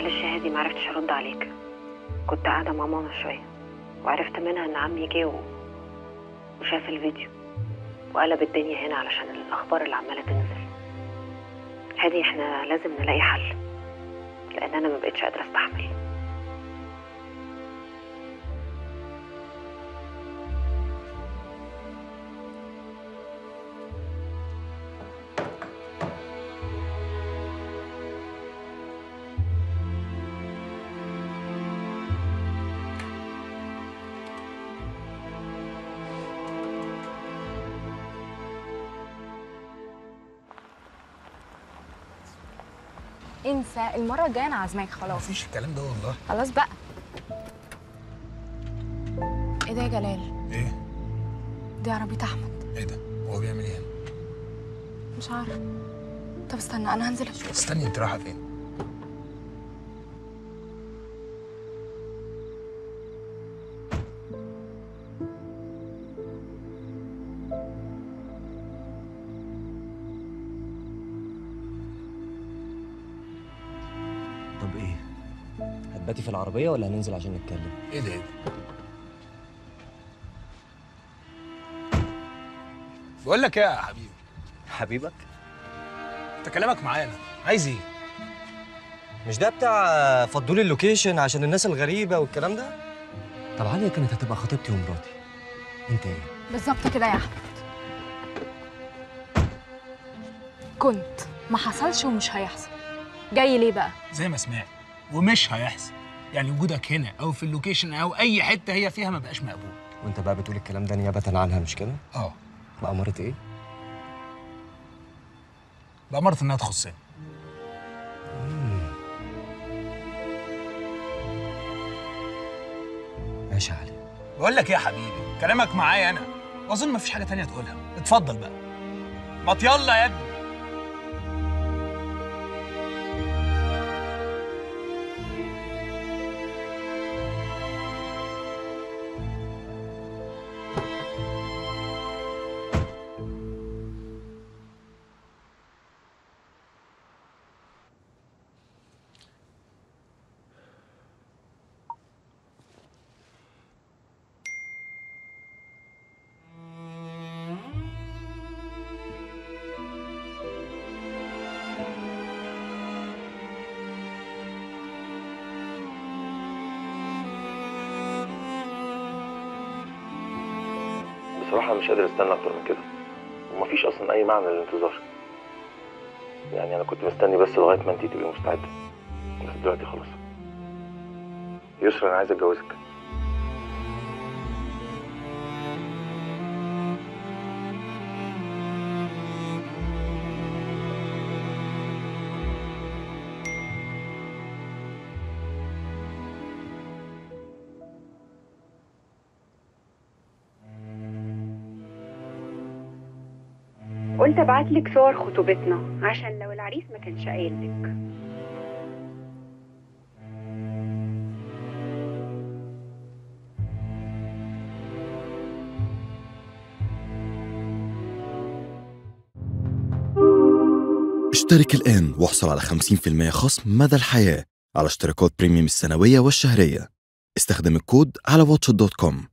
معلش يا هادي معرفتش أرد عليك. كنت قاعدة مع ماما شوية وعرفت منها إن عمي جه و... وشاف الفيديو وقلب الدنيا هنا علشان الأخبار اللي عمالة تنزل. هادي إحنا لازم نلاقي حل لأن أنا ما بقتش قادرة أستحمل. انسى. المرة الجاية أنا عازماك خلاص. مفيش الكلام ده والله. خلاص بقى. إيه ده يا جلال؟ إيه؟ دي عربية أحمد. إيه ده؟ هو بيعمل إيه هنا؟ مش عارفة. طب استنى أنا هنزل أشوف استني أنت رايحة فين؟ هتباتي في العربية ولا هننزل عشان نتكلم؟ إيه ده إيه ده؟ بقول لك إيه يا حبيبي؟ حبيبك؟ أنت كلامك معانا. عايز إيه؟ مش ده بتاع فضولي اللوكيشن عشان الناس الغريبة والكلام ده؟ طب عليا كانت هتبقى خطيبتي ومراتي. أنت إيه؟ بالظبط كده يا أحمد. كنت ما حصلش ومش هيحصل. جاي ليه بقى؟ زي ما سمعت ومش هيحصل. يعني وجودك هنا أو في اللوكيشن أو أي حتة هي فيها ما بقاش مقبول. وأنت بقى بتقول الكلام ده نيابة عنها مش كده؟ آه. بأمارة إيه؟ بأمارة إنها تخصني ماشي يا علي. بقول لك إيه يا حبيبي؟ كلامك معايا أنا. وأظن مفيش حاجة تانية تقولها. اتفضل بقى. ما يلا يا ابني. بصراحة مش قادر استنى أكتر من كده. ومفيش أصلا أي معنى للانتظار. يعني أنا كنت مستني بس لغاية ما أنتي تبقي مستعدة. بس دلوقتي خلاص. يسرا أنا عايز أتجوزك. قلت ابعتلك صور خطوبتنا عشان لو العريس ما كانش قايل لك. اشترك الآن واحصل على 50% خصم مدى الحياة على اشتراكات premium السنوية والشهرية. استخدم الكود على Watch dot com.